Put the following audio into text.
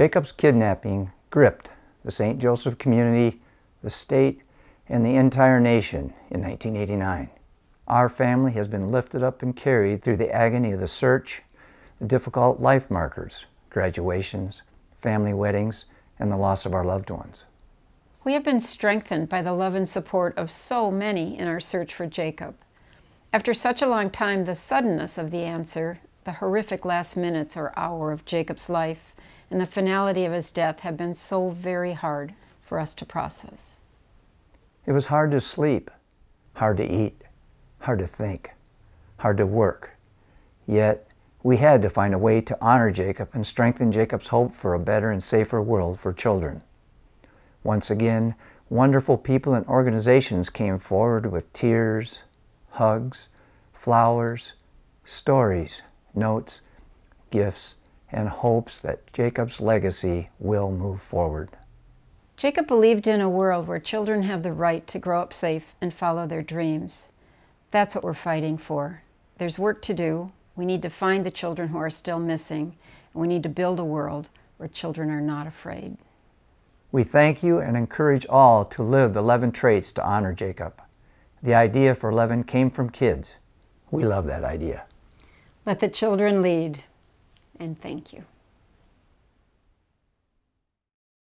Jacob's kidnapping gripped the St. Joseph community, the state, and the entire nation in 1989. Our family has been lifted up and carried through the agony of the search, the difficult life markers, graduations, family weddings, and the loss of our loved ones. We have been strengthened by the love and support of so many in our search for Jacob. After such a long time, the suddenness of the answer, the horrific last minutes or hour of Jacob's life, and the finality of his death have been so very hard for us to process. It was hard to sleep, hard to eat, hard to think, hard to work. Yet, we had to find a way to honor Jacob and strengthen Jacob's hope for a better and safer world for children. Once again, wonderful people and organizations came forward with tears, hugs, flowers, stories, notes, gifts, and hopes that Jacob's legacy will move forward. Jacob believed in a world where children have the right to grow up safe and follow their dreams. That's what we're fighting for. There's work to do. We need to find the children who are still missing, and we need to build a world where children are not afraid. We thank you and encourage all to live the 11 traits to honor Jacob. The idea for 11 came from kids. We love that idea. Let the children lead, and thank you.